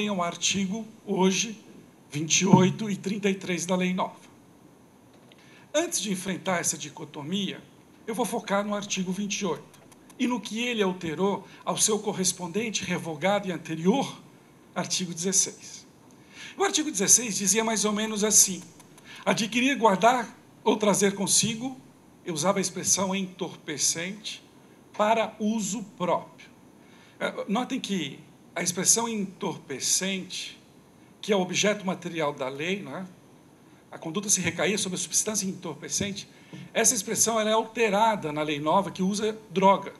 tem um artigo, hoje, 28 e 33 da Lei Nova. Antes de enfrentar essa dicotomia, eu vou focar no artigo 28 e no que ele alterou ao seu correspondente revogado e anterior, artigo 16. O artigo 16 dizia mais ou menos assim: adquirir, guardar ou trazer consigo, eu usava a expressão entorpecente, para uso próprio. É, notem que a expressão entorpecente, que é o objeto material da lei, não é? a conduta se recaía sobre a substância entorpecente, essa expressão ela é alterada na lei nova que usa droga.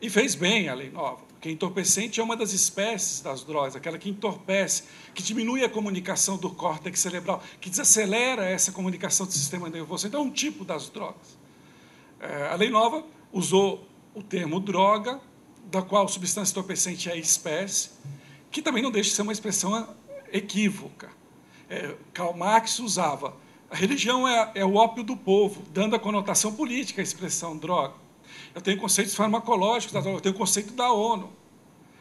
E fez bem a lei nova, porque entorpecente é uma das espécies das drogas, aquela que entorpece, que diminui a comunicação do córtex cerebral, que desacelera essa comunicação do sistema nervoso. Então, é um tipo das drogas. É, a lei nova usou o termo droga, da qual substância entorpecente é espécie, que também não deixa de ser uma expressão equívoca. É, Karl Marx usava a religião é, é o ópio do povo, dando a conotação política à expressão droga. Eu tenho conceitos farmacológicos da droga, eu tenho o conceito da ONU.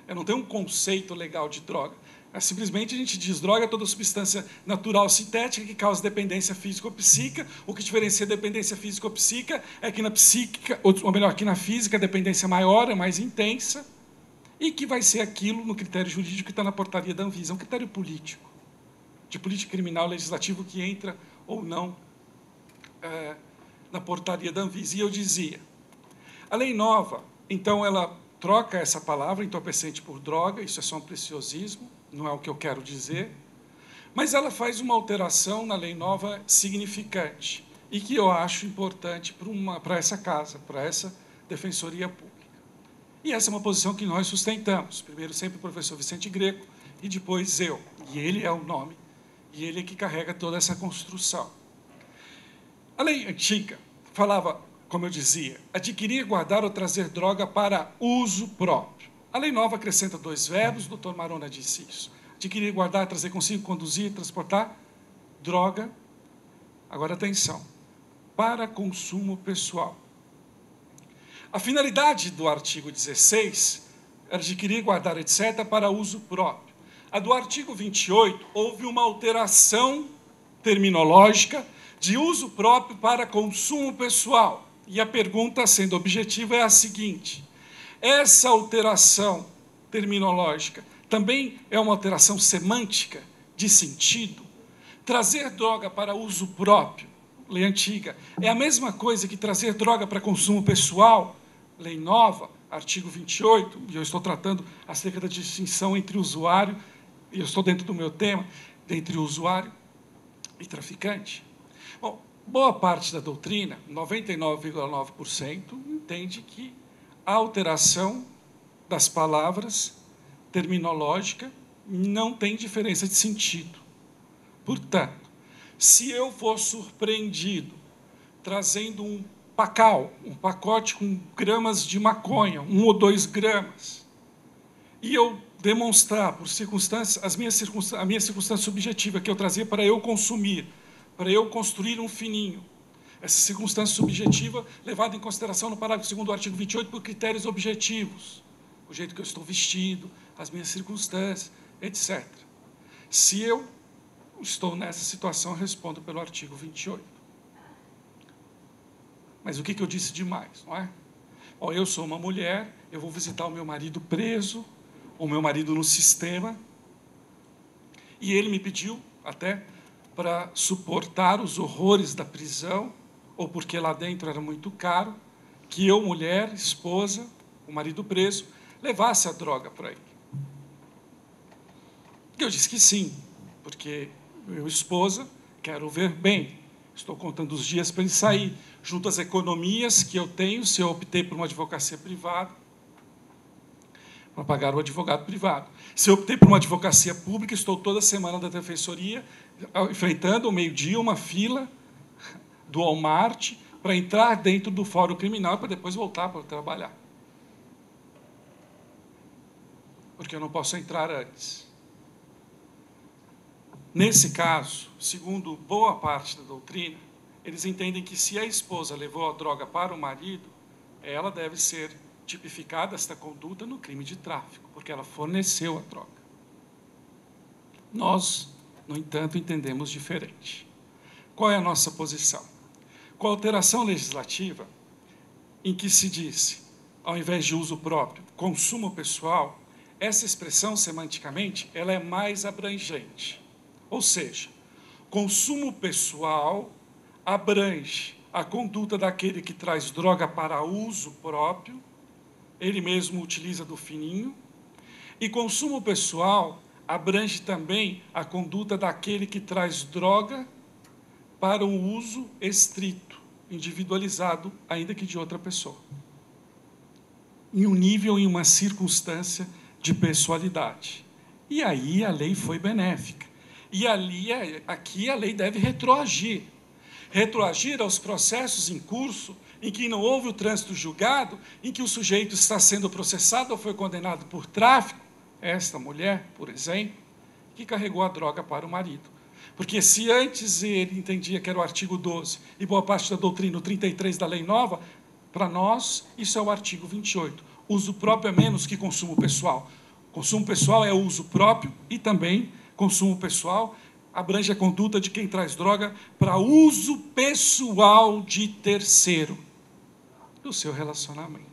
Eu não tenho um conceito legal de droga. É, simplesmente a gente diz droga é toda substância natural sintética que causa dependência física ou psíquica. O que diferencia dependência física ou psíquica é que na psíquica, ou melhor, que na física a dependência é maior, é mais intensa, e que vai ser aquilo no critério jurídico que está na portaria da Anvisa, é um critério político, de política criminal legislativo que entra ou não é, na portaria da Anvisa. E eu dizia, a lei nova, então, ela troca essa palavra entorpecente por droga, isso é só um preciosismo, não é o que eu quero dizer, mas ela faz uma alteração na lei nova significante e que eu acho importante para, uma, para essa casa, para essa defensoria pública. E essa é uma posição que nós sustentamos. Primeiro, sempre o professor Vicente Greco e depois eu. E ele é o nome, e ele é que carrega toda essa construção. A lei antiga falava como eu dizia, adquirir, guardar ou trazer droga para uso próprio. A lei nova acrescenta dois verbos, o doutor Marona disse isso. Adquirir, guardar, trazer consigo, conduzir, transportar droga. Agora atenção, para consumo pessoal. A finalidade do artigo 16 era adquirir, guardar, etc., para uso próprio. A do artigo 28 houve uma alteração terminológica de uso próprio para consumo pessoal. E a pergunta, sendo objetiva, é a seguinte: essa alteração terminológica também é uma alteração semântica, de sentido? Trazer droga para uso próprio, lei antiga, é a mesma coisa que trazer droga para consumo pessoal, lei nova, artigo 28, e eu estou tratando acerca da distinção entre usuário, e eu estou dentro do meu tema, entre usuário e traficante. Bom, boa parte da doutrina, 99,9%, entende que alteração das palavras terminológica não tem diferença de sentido. Portanto, se eu for surpreendido trazendo um pacal, um pacote com gramas de maconha, um ou dois gramas, e eu demonstrar por circunstâncias, as minhas circunstâncias, a minha circunstância subjetiva que eu trazia para eu consumir, para eu construir um fininho. Essa circunstância subjetiva levada em consideração no parágrafo 2 do artigo 28 por critérios objetivos. O jeito que eu estou vestido, as minhas circunstâncias, etc. Se eu estou nessa situação, respondo pelo artigo 28. Mas o que, que eu disse demais, não é? Bom, eu sou uma mulher, eu vou visitar o meu marido preso, o meu marido no sistema, e ele me pediu até para suportar os horrores da prisão, ou porque lá dentro era muito caro, que eu, mulher, esposa, o marido preso, levasse a droga para ele. Eu disse que sim, porque eu, esposa, quero ver bem. Estou contando os dias para ele sair. Junto às economias que eu tenho, se eu optei por uma advocacia privada, para pagar o advogado privado. Se eu optei por uma advocacia pública, estou toda semana da defensoria enfrentando ao meio-dia uma fila do Walmart para entrar dentro do fórum criminal para depois voltar para trabalhar. Porque eu não posso entrar antes. Nesse caso, segundo boa parte da doutrina, eles entendem que se a esposa levou a droga para o marido, ela deve ser tipificada esta conduta no crime de tráfico, porque ela forneceu a droga. Nós, no entanto, entendemos diferente. Qual é a nossa posição? Com a alteração legislativa, em que se disse, ao invés de uso próprio, consumo pessoal, essa expressão semanticamente ela é mais abrangente. Ou seja, consumo pessoal abrange a conduta daquele que traz droga para uso próprio, ele mesmo utiliza do fininho, e consumo pessoal abrange também a conduta daquele que traz droga para o uso estrito, individualizado, ainda que de outra pessoa. Em um nível, em uma circunstância de pessoalidade. E aí a lei foi benéfica. E ali, aqui a lei deve retroagir. Retroagir aos processos em curso em que não houve o trânsito julgado, em que o sujeito está sendo processado ou foi condenado por tráfico, esta mulher, por exemplo, que carregou a droga para o marido. Porque se antes ele entendia que era o artigo 12 e boa parte da doutrina, o 33 da lei nova, para nós isso é o artigo 28. Uso próprio é menos que consumo pessoal. Consumo pessoal é uso próprio e também consumo pessoal abrange a conduta de quem traz droga para uso pessoal de terceiro do seu relacionamento.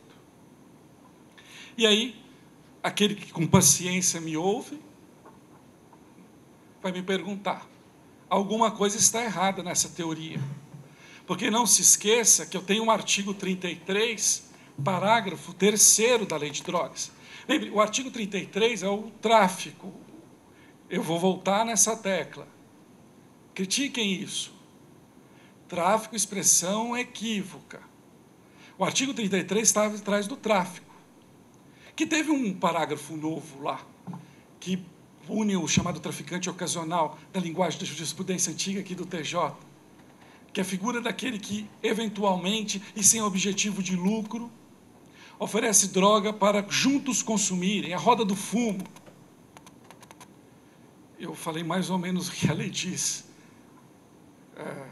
E aí, aquele que com paciência me ouve, vai me perguntar: alguma coisa está errada nessa teoria. Porque não se esqueça que eu tenho um artigo 33, parágrafo 3 da Lei de Drogas. Lembre, o artigo 33 é o tráfico. Eu vou voltar nessa tecla. Critiquem isso. Tráfico, expressão equívoca. O artigo 33 está atrás do tráfico que teve um parágrafo novo lá, que une o chamado traficante ocasional da linguagem da jurisprudência antiga aqui do TJ, que é a figura daquele que, eventualmente e sem objetivo de lucro, oferece droga para juntos consumirem, a roda do fumo. Eu falei mais ou menos o que a lei diz. É,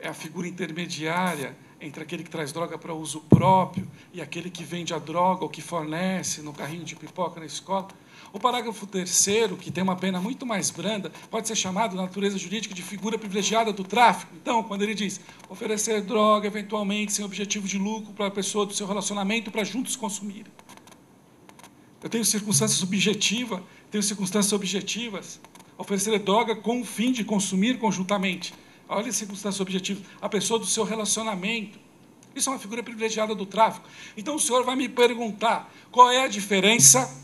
é a figura intermediária entre aquele que traz droga para uso próprio e aquele que vende a droga ou que fornece no carrinho de pipoca na escola. O parágrafo terceiro, que tem uma pena muito mais branda, pode ser chamado, na natureza jurídica, de figura privilegiada do tráfico. Então, quando ele diz oferecer droga, eventualmente, sem objetivo de lucro para a pessoa do seu relacionamento, para juntos consumir. Eu tenho circunstâncias subjetivas, tenho circunstâncias objetivas. Oferecer droga com o fim de consumir conjuntamente. Olha a circunstância objetiva. A pessoa do seu relacionamento. Isso é uma figura privilegiada do tráfico. Então o senhor vai me perguntar qual é a diferença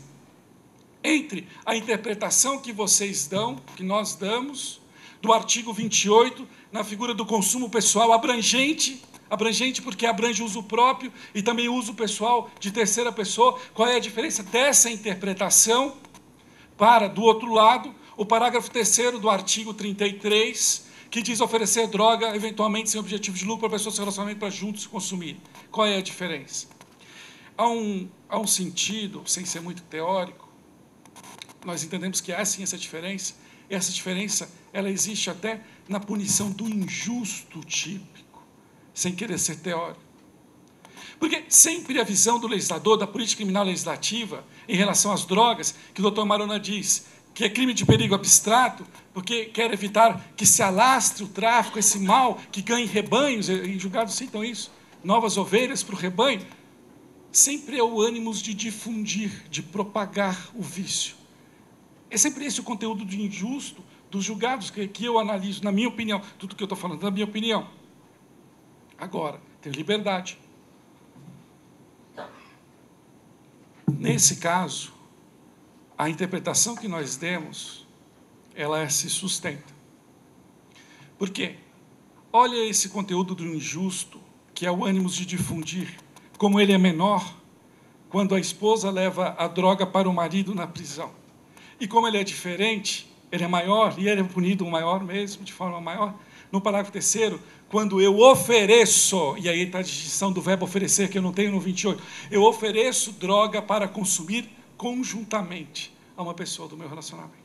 entre a interpretação que vocês dão, que nós damos, do artigo 28, na figura do consumo pessoal abrangente, abrangente porque abrange uso próprio e também uso pessoal de terceira pessoa. Qual é a diferença dessa interpretação para, do outro lado, o parágrafo 3 do artigo 33, que diz oferecer droga, eventualmente sem objetivo de lucro, para pessoas se relacionamento para juntos consumir. Qual é a diferença? Há um, há um sentido, sem ser muito teórico, nós entendemos que há sim essa diferença, essa diferença ela existe até na punição do injusto típico, sem querer ser teórico. Porque sempre a visão do legislador, da política criminal legislativa, em relação às drogas, que o doutor Marona diz, que é crime de perigo abstrato, porque quer evitar que se alastre o tráfico, esse mal que ganhe rebanhos, e julgados citam isso, novas ovelhas para o rebanho, sempre é o ânimo de difundir, de propagar o vício. É sempre esse o conteúdo de injusto dos julgados que, que eu analiso, na minha opinião, tudo que eu estou falando, na minha opinião. Agora, tem liberdade. Nesse caso, a interpretação que nós demos, ela se sustenta. Por quê? Olha esse conteúdo do injusto, que é o ânimo de difundir, como ele é menor quando a esposa leva a droga para o marido na prisão. E como ele é diferente, ele é maior, e ele é punido maior mesmo, de forma maior. No parágrafo terceiro, quando eu ofereço, e aí está a distinção do verbo oferecer, que eu não tenho no 28, eu ofereço droga para consumir conjuntamente a uma pessoa do meu relacionamento.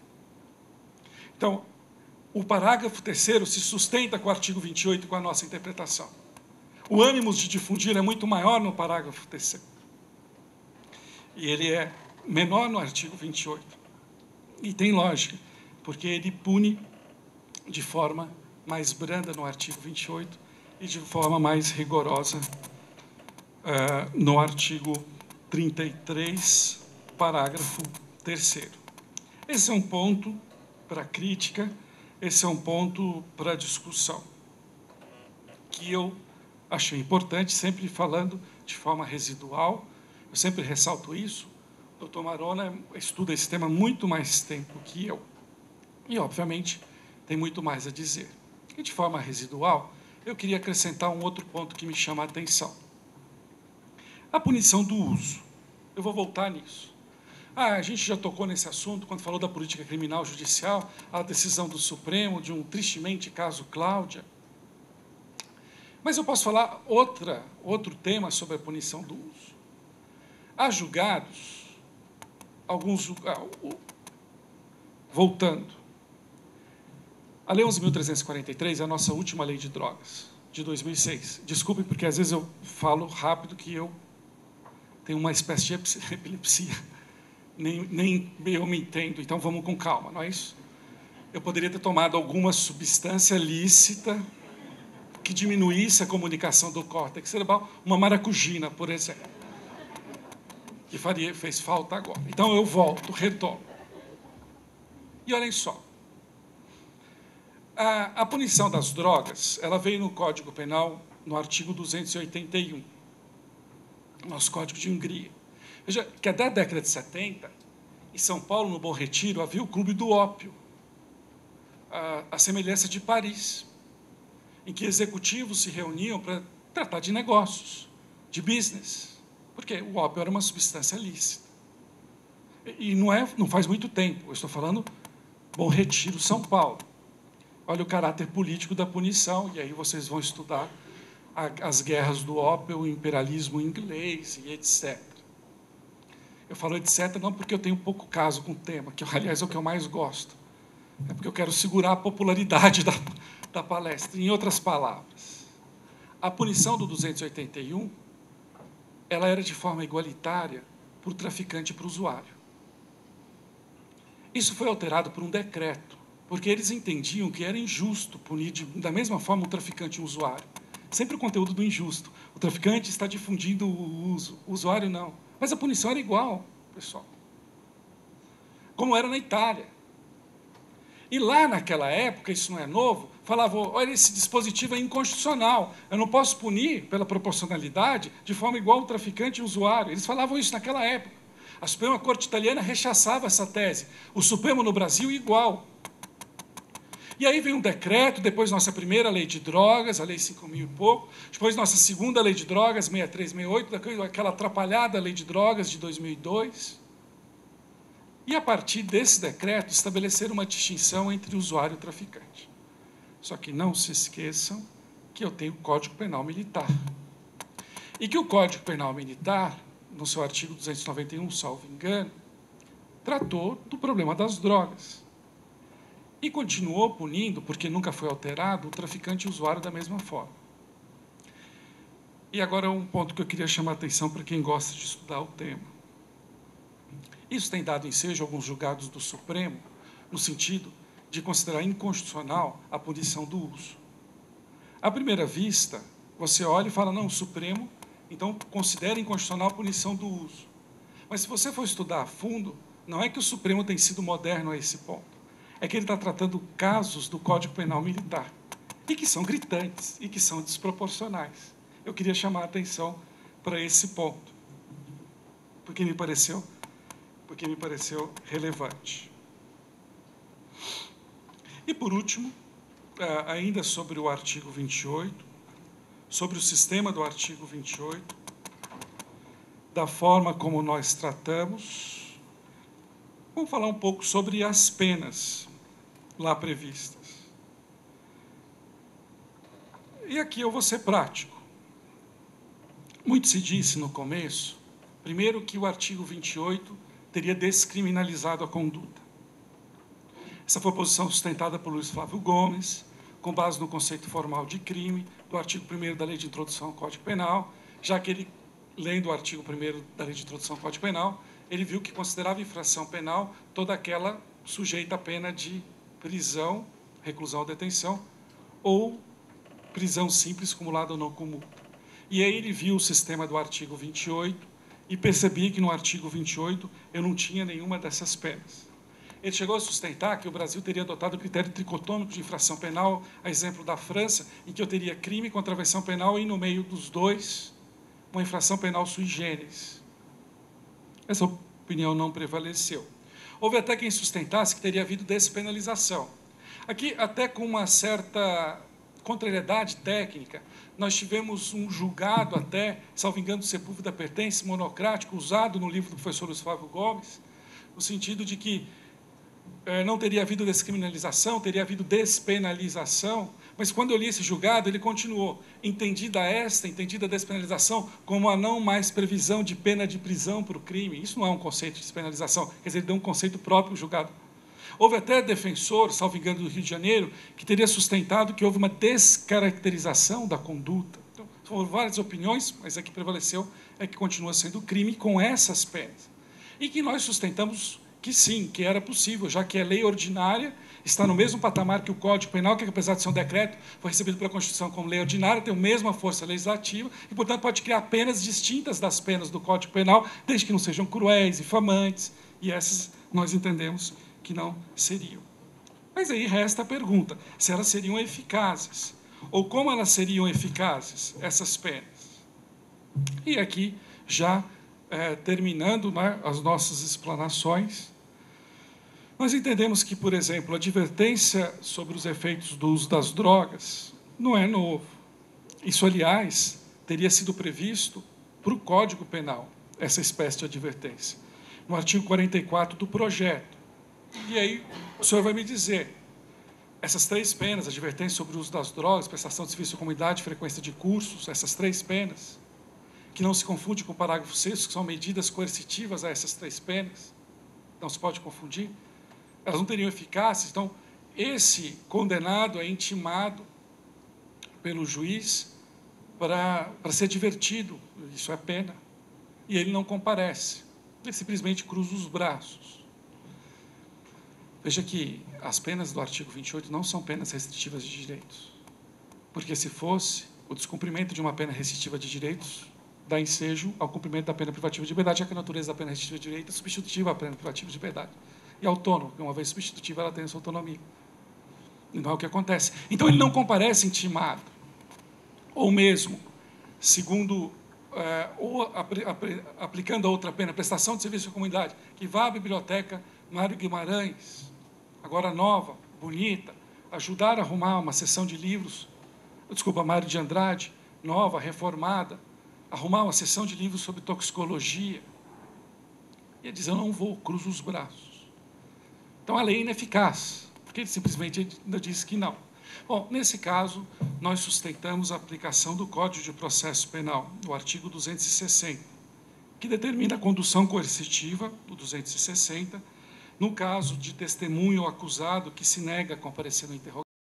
Então, o parágrafo terceiro se sustenta com o artigo 28 com a nossa interpretação. O ânimo de difundir é muito maior no parágrafo terceiro. E ele é menor no artigo 28. E tem lógica. porque ele pune de forma mais branda no artigo 28 e de forma mais rigorosa uh, no artigo 33, parágrafo 3. Esse é um ponto para crítica, esse é um ponto para discussão, que eu achei importante, sempre falando de forma residual, eu sempre ressalto isso. Doutor Marona estuda esse tema muito mais tempo que eu. E, obviamente, tem muito mais a dizer. E, de forma residual, eu queria acrescentar um outro ponto que me chama a atenção. A punição do uso. Eu vou voltar nisso. Ah, a gente já tocou nesse assunto quando falou da política criminal judicial, a decisão do Supremo de um tristemente caso Cláudia. Mas eu posso falar outra, outro tema sobre a punição do uso. Há julgados, alguns ah, voltando. A Lei 11.343 é a nossa última lei de drogas, de 2006. Desculpe, porque às vezes eu falo rápido que eu tenho uma espécie de epilepsia nem, nem eu me entendo, então vamos com calma, não é isso? Eu poderia ter tomado alguma substância lícita que diminuísse a comunicação do córtex cerebral, uma maracujina, por exemplo, que faria, fez falta agora. Então eu volto, retomo. E olhem só, a, a punição das drogas, ela veio no Código Penal, no artigo 281, nosso Código de Hungria. Veja que até a década de 70, em São Paulo, no Bom Retiro, havia o Clube do Ópio, a, a semelhança de Paris, em que executivos se reuniam para tratar de negócios, de business, porque o ópio era uma substância lícita. E não, é, não faz muito tempo, eu estou falando Bom Retiro, São Paulo. Olha o caráter político da punição, e aí vocês vão estudar as guerras do ópio, o imperialismo inglês e etc. Eu falo etc. não porque eu tenho pouco caso com o tema, que aliás é o que eu mais gosto. É porque eu quero segurar a popularidade da, da palestra. Em outras palavras, a punição do 281 ela era de forma igualitária para o traficante e para o usuário. Isso foi alterado por um decreto, porque eles entendiam que era injusto punir de, da mesma forma o traficante e o usuário. Sempre o conteúdo do injusto. O traficante está difundindo o uso, o usuário não. Mas a punição era igual, pessoal. Como era na Itália. E lá naquela época, isso não é novo, falavam: olha, esse dispositivo é inconstitucional, eu não posso punir pela proporcionalidade de forma igual o traficante e o usuário. Eles falavam isso naquela época. A Suprema Corte Italiana rechaçava essa tese. O Supremo no Brasil, igual. E aí vem um decreto, depois nossa primeira lei de drogas, a lei 5 mil e pouco, depois nossa segunda lei de drogas, 6368, aquela atrapalhada lei de drogas de 2002. E a partir desse decreto, estabelecer uma distinção entre usuário e traficante. Só que não se esqueçam que eu tenho o Código Penal Militar. E que o Código Penal Militar, no seu artigo 291, salvo engano, tratou do problema das drogas e continuou punindo, porque nunca foi alterado, o traficante e o usuário da mesma forma. E agora um ponto que eu queria chamar a atenção para quem gosta de estudar o tema. Isso tem dado ensejo a alguns julgados do Supremo, no sentido de considerar inconstitucional a punição do uso. À primeira vista, você olha e fala, não, o Supremo, então considera inconstitucional a punição do uso. Mas se você for estudar a fundo, não é que o Supremo tem sido moderno a esse ponto é que ele está tratando casos do Código Penal Militar, e que são gritantes, e que são desproporcionais. Eu queria chamar a atenção para esse ponto, porque me pareceu, porque me pareceu relevante. E por último, ainda sobre o artigo 28, sobre o sistema do artigo 28, da forma como nós tratamos, vamos falar um pouco sobre as penas lá previstas. E aqui eu vou ser prático. Muito se disse no começo, primeiro, que o artigo 28 teria descriminalizado a conduta. Essa foi a posição sustentada por Luiz Flávio Gomes, com base no conceito formal de crime do artigo 1 da Lei de Introdução ao Código Penal, já que ele, lendo o artigo 1 da Lei de Introdução ao Código Penal, ele viu que considerava infração penal toda aquela sujeita à pena de prisão, reclusão ou detenção, ou prisão simples, cumulada ou não com multa. E aí ele viu o sistema do artigo 28 e percebi que no artigo 28 eu não tinha nenhuma dessas penas. Ele chegou a sustentar que o Brasil teria adotado o critério tricotômico de infração penal, a exemplo da França, em que eu teria crime, contravenção penal e, no meio dos dois, uma infração penal sui generis. Essa opinião não prevaleceu. Houve até quem sustentasse que teria havido despenalização. Aqui, até com uma certa contrariedade técnica, nós tivemos um julgado até, salvo engano, Sepúlveda Pertence, monocrático, usado no livro do professor Luiz Gomes, no sentido de que eh, não teria havido descriminalização, teria havido despenalização, mas quando eu li esse julgado, ele continuou, entendida esta, entendida a despenalização, como a não mais previsão de pena de prisão para o crime. Isso não é um conceito de despenalização, quer dizer, ele deu um conceito próprio julgado Houve até defensor, salvo engano, do Rio de Janeiro, que teria sustentado que houve uma descaracterização da conduta. Então, foram várias opiniões, mas a que prevaleceu é que continua sendo crime com essas penas. E que nós sustentamos que sim, que era possível, já que é lei ordinária, está no mesmo patamar que o Código Penal, que apesar de ser um decreto, foi recebido pela Constituição como lei ordinária, tem a mesma força legislativa e, portanto, pode criar penas distintas das penas do Código Penal, desde que não sejam cruéis, infamantes, e essas nós entendemos que não seriam. Mas aí resta a pergunta: se elas seriam eficazes? Ou como elas seriam eficazes, essas penas? E aqui, já é, terminando né, as nossas explanações, nós entendemos que, por exemplo, a advertência sobre os efeitos do uso das drogas não é novo. Isso, aliás, teria sido previsto para o Código Penal, essa espécie de advertência, no artigo 44 do projeto. E aí o senhor vai me dizer, essas três penas, advertência sobre o uso das drogas, prestação de serviço à comunidade, frequência de cursos, essas três penas, que não se confunde com o parágrafo 6 que são medidas coercitivas a essas três penas, não se pode confundir, elas não teriam eficácia, então esse condenado é intimado pelo juiz para, para ser divertido, isso é pena, e ele não comparece, ele simplesmente cruza os braços. Veja que as penas do artigo 28 não são penas restritivas de direitos. Porque se fosse, o descumprimento de uma pena restritiva de direitos dá ensejo ao cumprimento da pena privativa de liberdade, já que a natureza da pena restritiva de direito é substitutiva à pena privativa de liberdade. E autônomo, porque uma vez substitutiva, ela tem a sua autonomia. E não é o que acontece. Então, ele não comparece intimado. Ou mesmo, segundo, é, ou aplicando a outra pena, prestação de serviço à comunidade, que vá à biblioteca Mário Guimarães, agora nova, bonita, ajudar a arrumar uma sessão de livros, desculpa, Mário de Andrade, nova, reformada, arrumar uma sessão de livros sobre toxicologia. E ele diz, eu não vou, cruzo os braços. Então a lei é ineficaz, porque ele simplesmente ainda diz que não. Bom, nesse caso, nós sustentamos a aplicação do Código de Processo Penal, no artigo 260, que determina a condução coercitiva, do 260, no caso de testemunho ou acusado que se nega a comparecer no interrogatório,